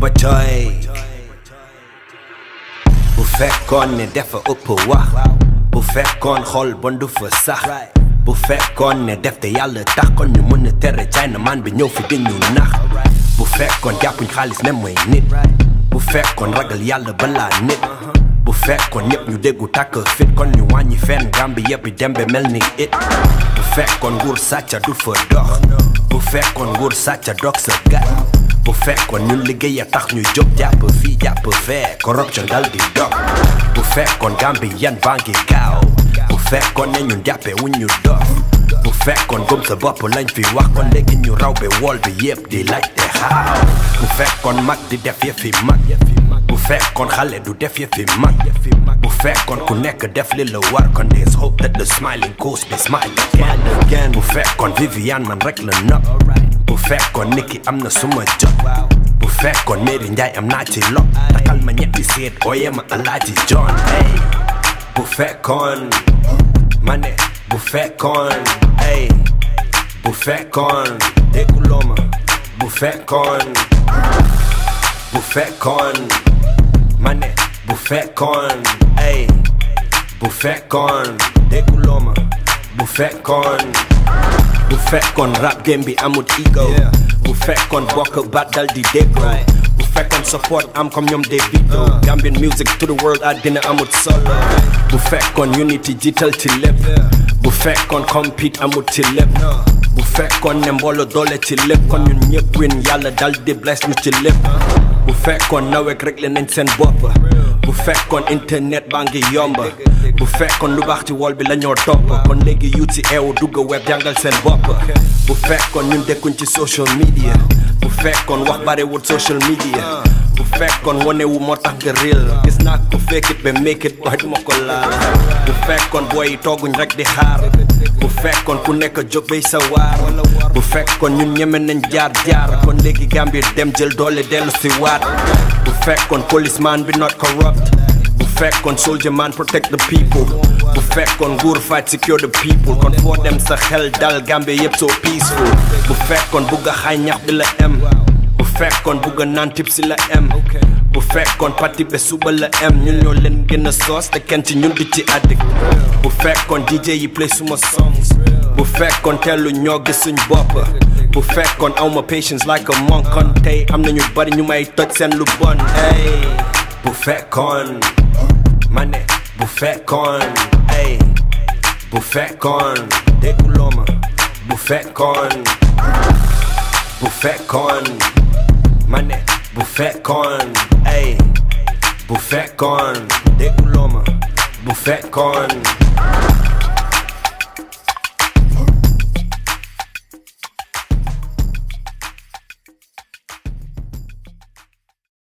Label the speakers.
Speaker 1: coy bu fekkoon ne dafa ëpp wax bu fekkoon xol bon du fa sax bu fekkoon ne def te yàlla tax kon ñu mën a tere China man bi ñëw fi di ñu nax bu fekkoon jàppuñ xaalis ne mooy nit bu fekkoon ragal yàlla balaa nit bu fekkoon ñëpp ñu déggu tàkk fit kon ñu wàññi fenn gambi yëpp dembe mel ni it. Bu fekkoon nguur sàcca du fa dox bu fekkoon nguur sàcca dog sa gat bu fekkoon ñun liggéey a tax ñu jóg jàpp fii jàpp fee corruption dal di dog. Bu fekkoon gambi yan baa ngi gaaw bu fekkoon ne ñun jàppe wuñ ñu dof. Bu fekkoon gëm sa bopp lañ fi wax kon léegi ñu raw be wol bi yëpp di laajte xaaw bu fekkoon mag di def yëfi mag bu fekkoon xale du def yëfi mag bu fekkoon ku nekk def li la war kon there's hope that the smiling ghost be smile again. Bu fekkoon Viviane man rek la nopp bu fekkoon Nikki am na suma jot bu fekkoon Mary Njaay am naa ci lok takal ma ñetti seet ooye ma Alaaji John. Hey bu fekkoon ma ne bu fekkoon hey bu fekkoon dégguloo ma bu fekkoon bu fekkoon ma ne bu fekkoon hey bu fekkoon dégguloo ma bu fekkoon bu fekkoon rap game bi amut ego. Bu fekkoon bokk baat dal di déggoo bu fekkoon support am comme ñoom Davido Gambian music to the world àddina amut solo. Bu fekkoon unity jiital ci lépp bu fekkoon compete amut ci lépp bu fekkoon ne mboolo doole ci lépp kon ñun ñëpp win yàlla dal di bless ñu ci lépp bu fekkoon Nawec réglé nañ seen bopp bu fekkoon internet baa ngi yomba bu fekkoon lu baax ci wol bi la ñoo kon léegi yuut si dugg web jàngal seen bopp bu fekkoon ñun dëkkuñ ci social media. Bu fekkoon wax barewul social media. Bu fekkoon wonewu moo tax nga réel gis naa ko fake it ba make it waaye duma ko laal bu fekkoon booy yi tooguñ rek di xaar bu fekkoon ku nekk jóg bay sa waar bu fekkoon ñun ñeme nañ jaar jaar. Kon léegi Gambie dem jël doole dellu si waat bu fekkoon policeman bi not corrupt bu fekkoon soldier man protect the people. Bu fekkoon nguur fight secure the people. Kon foo dem sa xel dal Gambie yëpp so peaceful. Bu fekkoon Buga a xaay ñax bi la em. Bu fekkoon bugg a naan tip si la em. Bu fekkoon parti be suba la em. Ñun ñoo leen gën a addict. Bu fekkoon DJ yi play suma songs. Bu fekkoon teelu ñoo gis suñ bopp. Bu fekkoon awma patience like a monk. Kon am na ñu bari ñu may toj seen lu bon hey. Bu fekkoon ma ne bu fekkoon hey bu fekkoon dégguloo ma bu fekkoon bu fekkoon ma ne bu fekkoon hey bu fekkoon dégguloo ma bu fekkoon